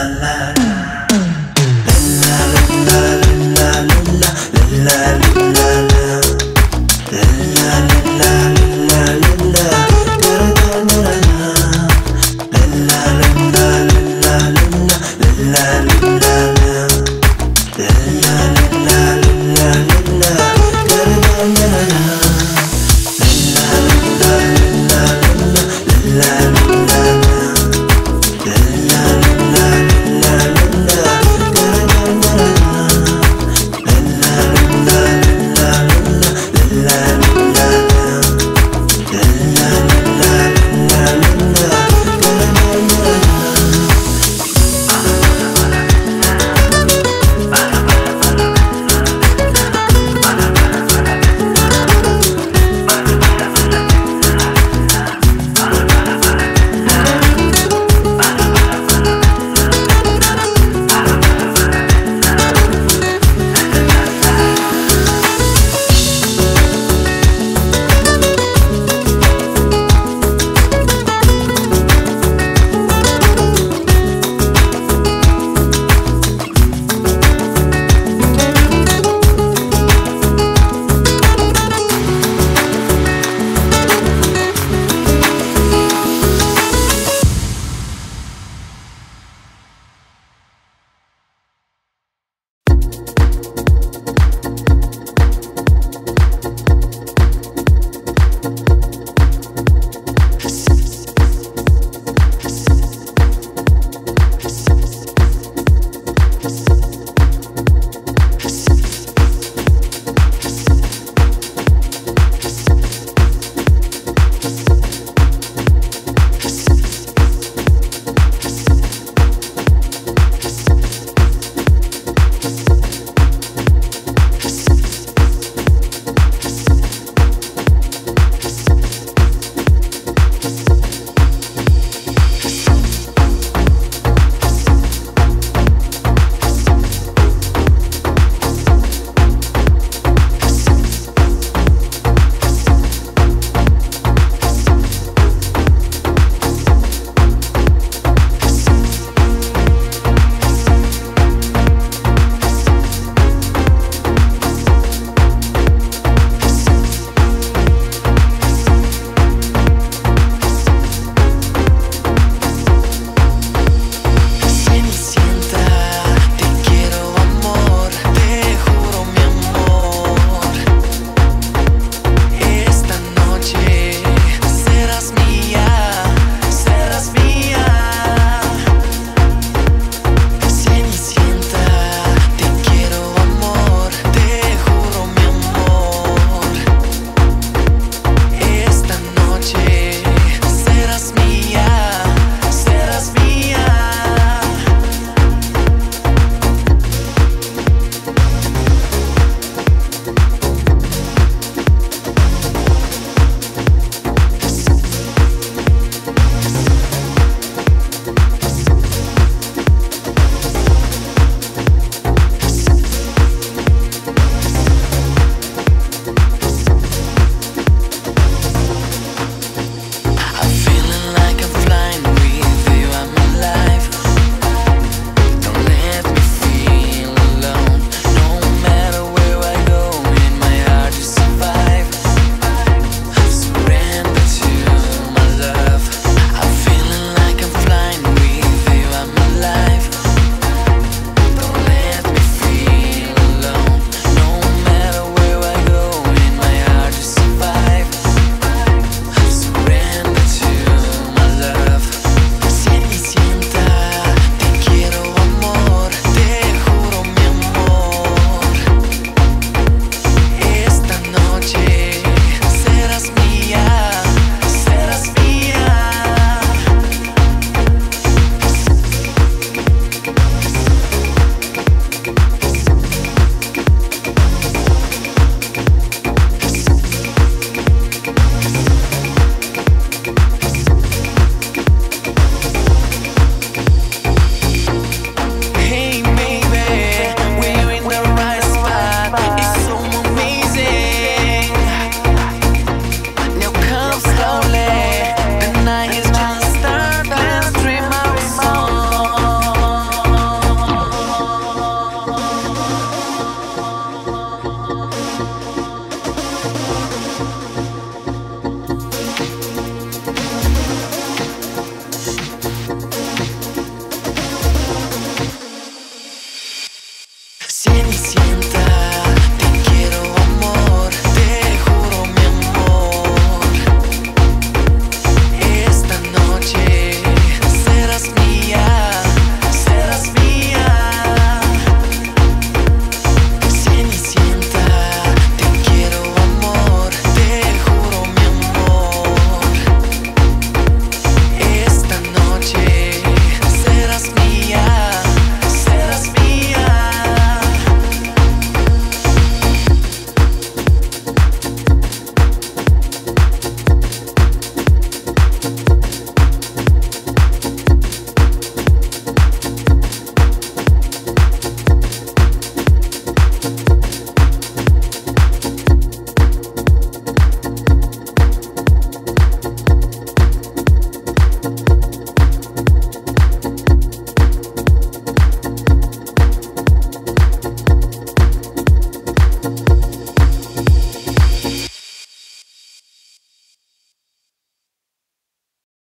la la